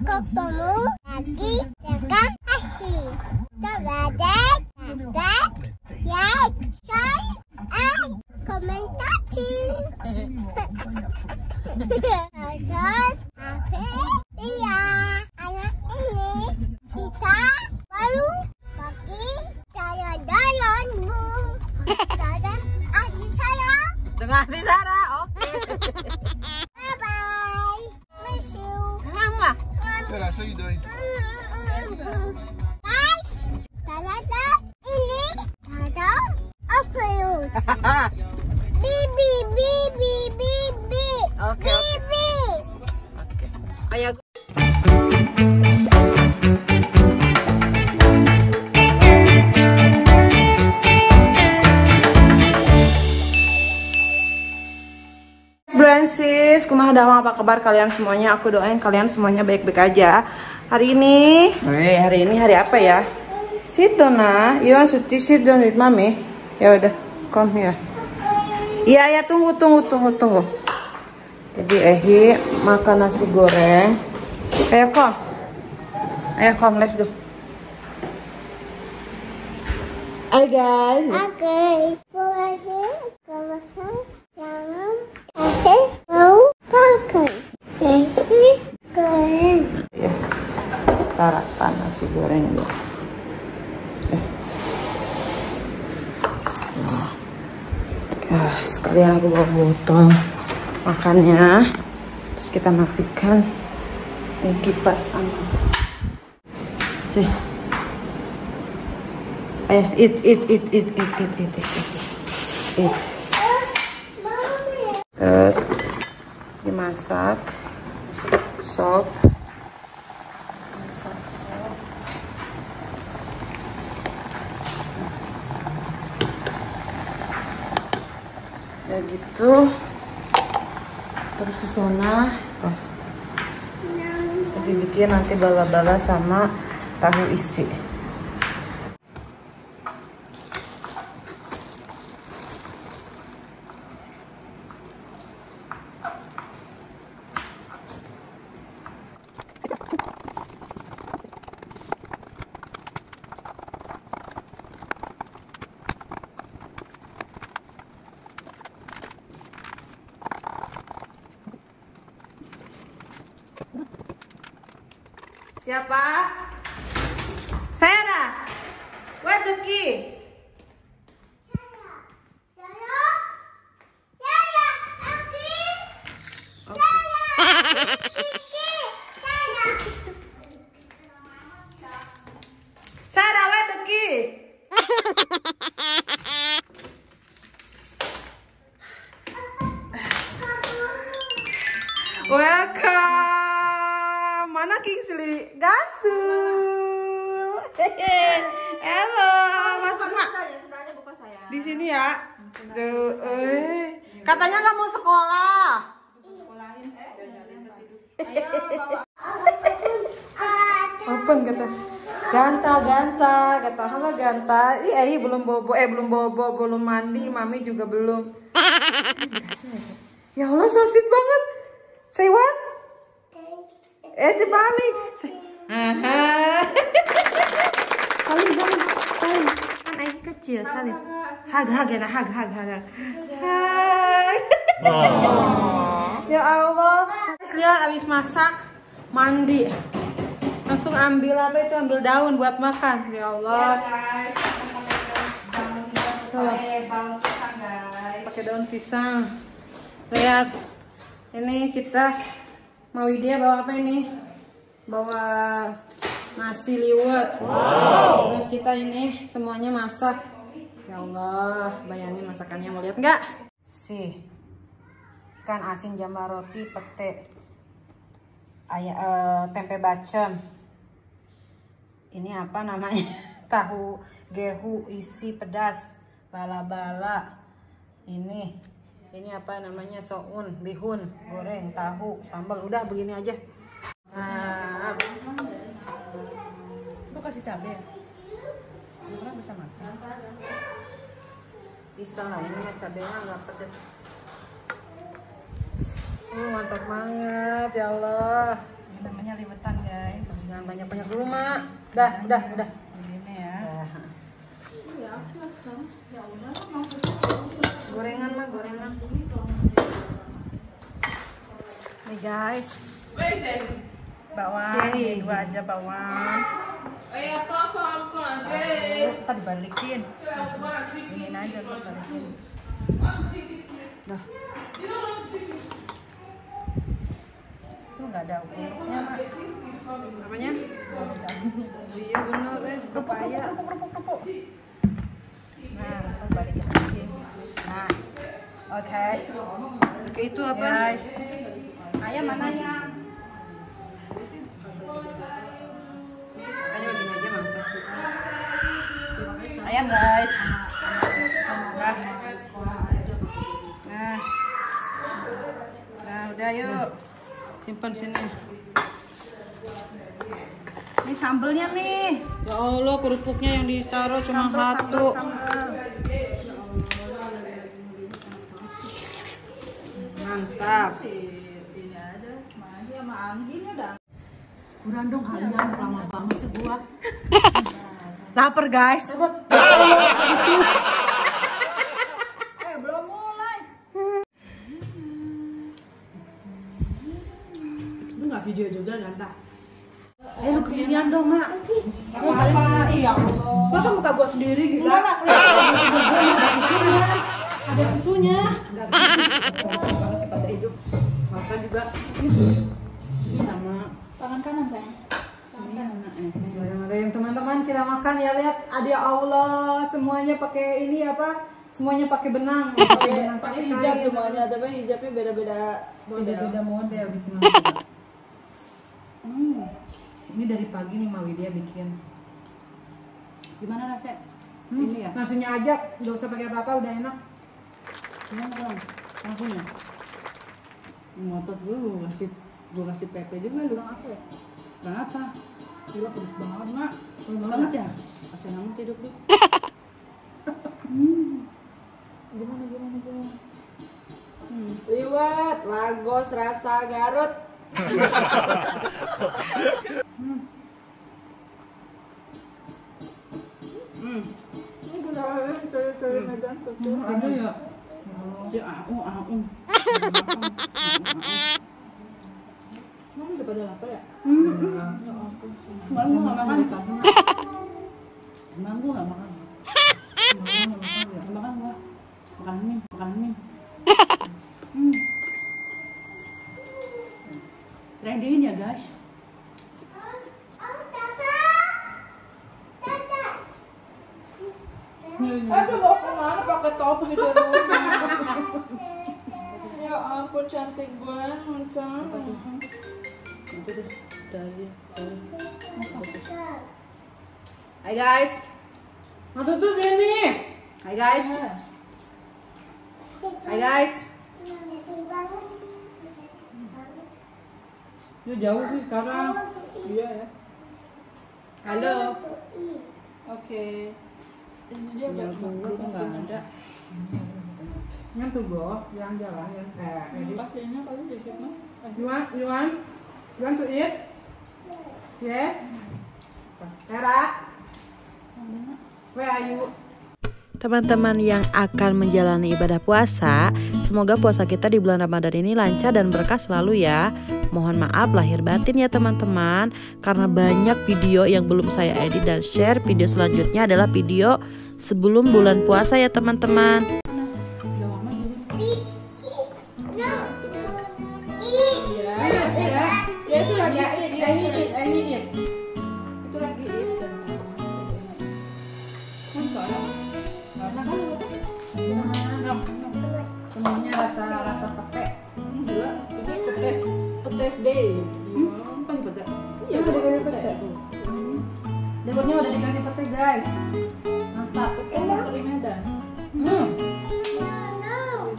ketemu lagi dengan Asli. Terbaik, subscribe, like, share, and komentasi. Terus, apa iya anak ini kita baru pakai jalan-jalan bu. Jalan. Dengan Adi Sarah, oke. Bye kumaha dama apa kabar kalian semuanya? Aku doain kalian semuanya baik-baik aja. Hari ini, eh hari ini hari apa ya? Situ nah, Iwan suti sit down with mami. Ya udah, come here. Iya ya tunggu tunggu tunggu tunggu. Jadi Ehi makan nasi goreng. Ayo kom. Ayo kom, let's go. Hai guys. Oke. Puasa, kawasan, jangan kasih mau makan. Ini keren. Ya. Sarapan nasi goreng ini. Eh. Nah, sekalian aku bawa botol makannya. Terus kita matikan ini kipas angin. Sih. Eat, eat, eat, eat, eat, eat, eat, eat, eat. eat. Terus dimasak sop masak sop ya gitu terus di sana oh. dibikin nanti bala-bala sama tahu isi Siapa? Sarah. Where the key? Saya, saya, Aki. Okay. Kiki, saya. Sarah, where the key? Welcome. Mana Kingsley? Gantul. Hehe. Halo, masuk mak. Di sini ya. Tuh, eh. Katanya nggak mau sekolah. Open kata. Ganta, ganta, kata halo ganta. Ih, eh, belum bobo, eh belum bobo, belum mandi, mami juga belum. ya Allah, so sweet banget. Say what? Eh, di mami. Aha. salim, salim, salim. Kan Egi kecil, salim. Hag, hag, ya, hag, hag, hag. hag. Hai. ya Allah. Lihat abis masak, mandi. Langsung ambil apa itu? Ambil daun buat makan. Ya Allah. Tuh. Pakai daun pisang. Lihat. Ini kita mau dia bawa apa ini? Bawa nasi liwet. Terus kita ini semuanya masak. Ya Allah, bayangin masakannya mau lihat nggak? Si ikan asin jambal roti pete ayam eh, tempe bacem ini apa namanya tahu gehu isi pedas bala-bala ini ini apa namanya soun bihun goreng tahu sambal udah begini aja nah Lu kasih cabai ya? Orang bisa makan. bisa lah ini mah cabenya nggak pedes uh, mantap banget ya Allah Ini namanya liwetan guys. Jangan banyak-banyak dulu, Mak. Dah, udah, udah. Begini ya. Dah. Gorengan, Mak, gorengan. Nih guys. Bawang, dua aja bawang. Ntar. Ini aja ntar balikin. Nah, Itu nggak ada ukurnya, Mak. namanya? Iya, bener, eh. Kerupuk, kerupuk, kerupuk. Nah, ntar balikin lagi. Nah, oke. Oke, itu apa? Guys, guys. Nah. Nah. Nah, udah yuk. Simpan sini. Ini sambelnya nih. Ya Allah, kerupuknya yang ditaruh cuma Sambel, satu. sambel, sambel. Mantap. ini aja masih sama Anggi nih udah Kurang dong kalian lama banget sih gua. Lapar guys. eh belum mulai Lu nggak video juga, Ganta? Eh lu kesinian dong, Mak. Apa? Iya. Masa muka gua sendiri gitu? Enggak, ada susunya. Ada susunya. Enggak hidup. Makan juga. Ini sama tangan kanan sayang Bismillahirrahmanirrahim. Teman-teman kita makan ya lihat ada Allah semuanya pakai ini apa? Semuanya pakai benang. Pakai benang pakai hijab kain. semuanya tapi hijabnya beda-beda Beda-beda model Bismillah. Hmm. Ini dari pagi nih Ma Widya bikin. Gimana rasanya? Hmm, Ini ya. Nasinya aja, nggak usah pakai apa-apa, udah enak. Gimana dong? Langsung ya. Ngotot dulu ngasih gua kasih pepe juga lu. kurang apa ya Bang apa? Gila pedes banget mak Banget ya? Kasih nama sih hidup lu. gimana gimana gimana hmm. liwat lagos rasa garut Hmm. ini kita cari cari megang tuh Ada ya? Ya au au. Emang udah pada lapar ya? Hmm. Ya ampun Bang gua nggak makan. Bang gua nggak makan. Makan gua. Makan mie, makan mie. Hmm. Tren dingin ya guys. Aduh mau ke mana pakai topi di rumah Ya ampun cantik banget Nanti deh dari. Hai guys. Nah tuh sini. Hai guys. Hai guys. Dia jauh sih sekarang. Iya ya Halo. Oke Ini dia Ya kok nggak ada. Yang tuh go, yang jalan, yang eh. Kasihnya kali dikit mah You want, you want, to eat? Yeah. Sarah, where are you? Teman-teman yang akan menjalani ibadah puasa, semoga puasa kita di bulan Ramadan ini lancar dan berkah selalu ya. Mohon maaf lahir batin ya teman-teman, karena banyak video yang belum saya edit dan share. Video selanjutnya adalah video sebelum bulan puasa ya teman-teman. Petes day Hmm, kan juga. Iya Udah dikasih pete. Dapurnya udah dikasih pete guys. Mantap. Petes dari Medan Hmm.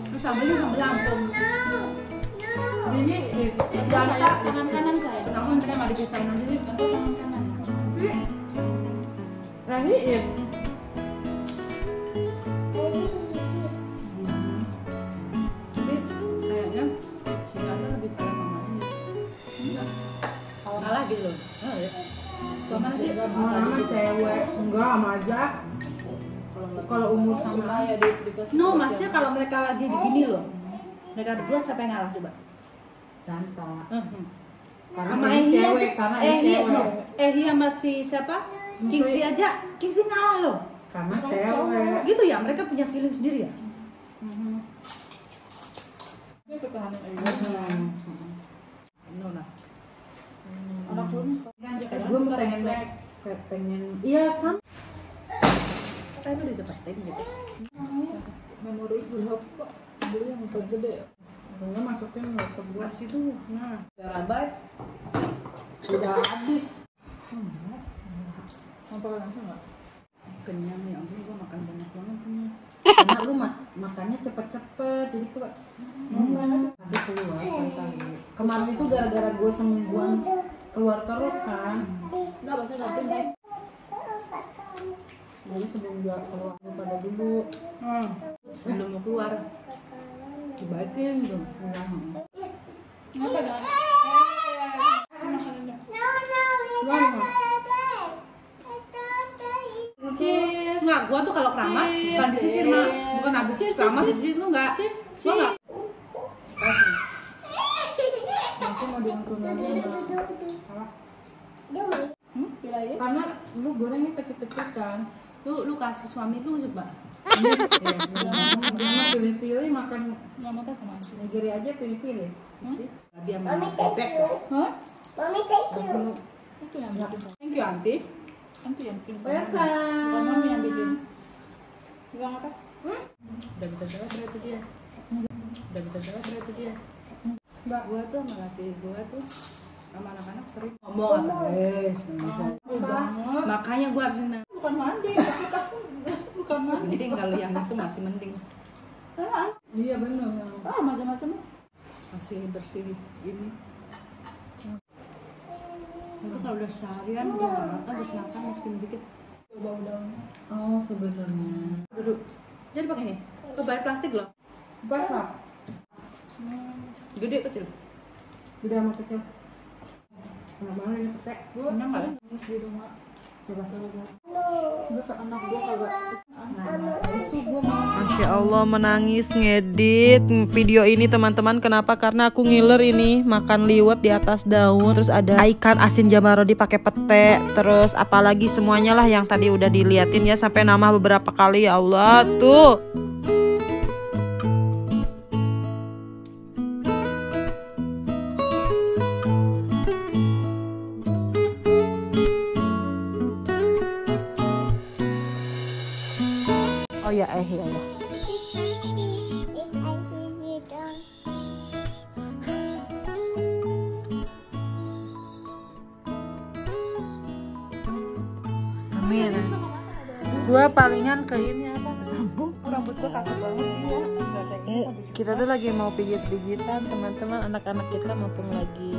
Terus sambelnya sambel lampung. Ini. Tangan saya, tangan kanan saya Kamu nanti nggak dipisahin aja nih. Tangan kanan Nah, ini laki loh. Ya. Sama sih. Sama cewek. Enggak, sama aja. Kalau umur sama. Ya, di, No, maksudnya kalau mereka lagi begini loh. Mereka berdua siapa yang ngalah coba? Ganta. Mhm. Karena Sama ini Ehi cewek, aja. karena ini Ehi, cewek. no. Ehi sama si siapa? Kingsley aja. Kingsley ngalah loh. Karena cewek. Gitu ya, mereka punya feeling sendiri ya? Aja. No, nah. Gue mau pengen kayak pengen. Iya sama. Tapi udah cepetin gitu. memori berapa? Dulu yang paling gede. Pokoknya masukin laptop gue. Kasih tuh. Nah. Terabyte. Udah habis. Apa langsung nggak? Kenyang ya ampun, gua makan banyak banget ini. Karena lu mak makannya cepet-cepet. Jadi gue Tapi keluar. Kemarin itu gara-gara gue semingguan keluar terus kan. Nggak pasti nanti. Jadi sebelum gue keluar pada dulu. Hmm. Sebelum mau keluar. Dibaikin dong. Nah, Kenapa dengan? No, no, Cheese. Enggak, gua tuh kalau keramas bukan disisir mah, bukan habis keramas disisir tuh enggak. Gua enggak. Hmm? Karena lu gorengnya kan. Lu lu kasih suami lu coba. Dia mah pilih-pilih makan Nggak makan sama nigiri aja pilih-pilih. Sama bebek. Hah? Mommy, thank you. Itu yang bikin. Thank you, Auntie. Itu yang bikin. Welcome. Bukan mami yang bikin. Bilang apa? Udah bisa jalan berarti dia. Udah bisa jalan berarti dia. Mbak, gua tuh sama laki gua tuh sama anak-anak sering ngomong guys, bisa. Makanya gua harus nang. Bukan mandi. Bukan mandi. Mending kalau yang itu masih mending. Ah, Iya benar. ah macam-macam. Masih bersih ini. Itu kalau udah seharian nggak makan, harus makan miskin dikit. Bau daun. Oh sebenarnya. Duduk. Jadi pakai ini. Bayar plastik loh. Pas lah. Gede kecil. Tidak sama kecil. Enak banget ini petek. Gue sering nangis di rumah. Coba. Gue anak gue kagak. Nah, mau. Masya Allah menangis ngedit video ini teman-teman kenapa karena aku ngiler ini makan liwet di atas daun terus ada ikan asin jamarodi pakai pete terus apalagi semuanya lah yang tadi udah diliatin ya sampai nama beberapa kali ya Allah tuh Oh ya eh ya ya Amin. Gua palingan ke ini apa? Rambut gua kaku banget sih ya. Eh, kita tuh lagi mau pijit-pijitan teman-teman anak-anak kita mumpung lagi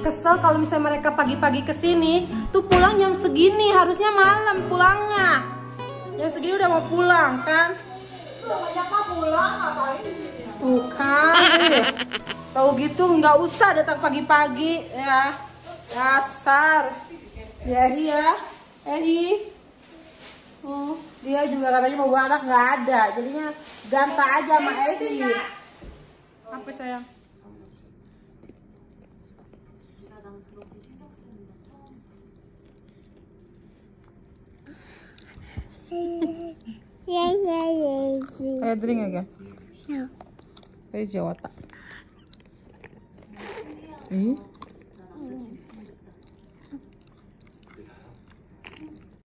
Kesel kalau misalnya mereka pagi-pagi ke sini tuh pulang jam segini harusnya malam pulangnya. Jam segini udah mau pulang kan? Bukan. eh. Tahu gitu nggak usah datang pagi-pagi ya. Dasar. Ya iya. Eh dia juga katanya mau anak nggak ada. Jadinya ganta aja sama Edi. Apa sayang? Yeah, yeah, yeah, yeah. Kayak drink ya, Kayak Jawa tak. Ih.